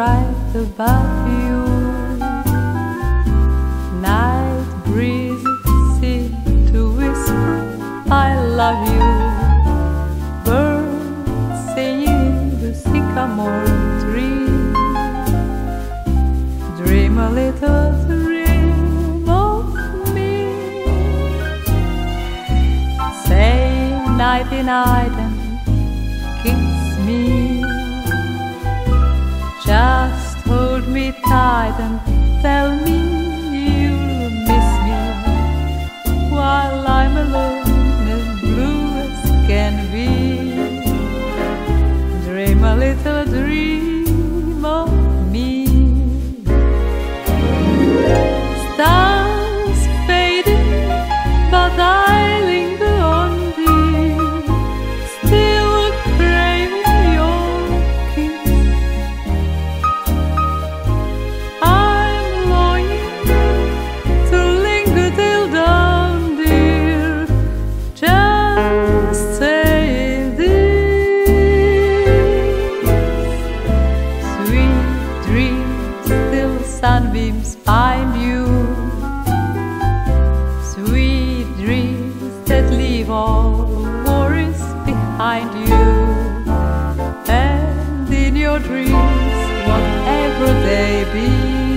right above you. Night breezes seem to whisper, I love you. Birds singing the sycamore tree. Dream a little dream of me. Say nighty night and tight and find you. Sweet dreams that leave all worries behind you. And in your dreams, whatever they be,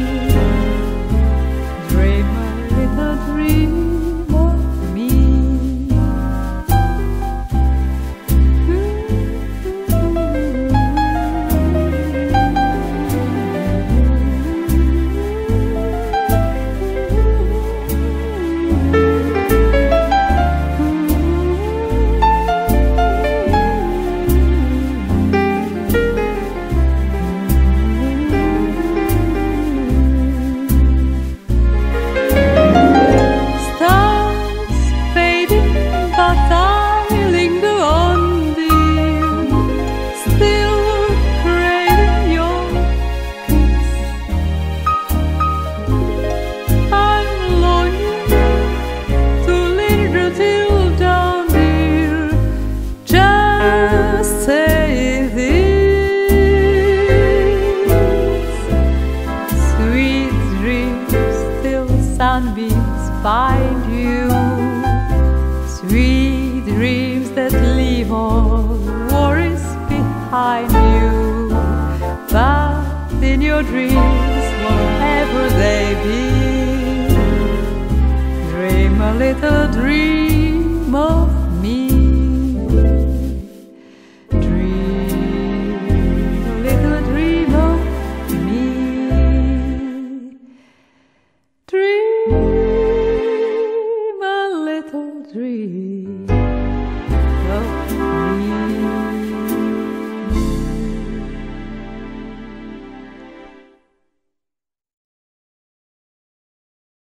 sunbeams find you. Sweet dreams that leave all worries behind you. But in your dreams, whatever they be, dream a little dream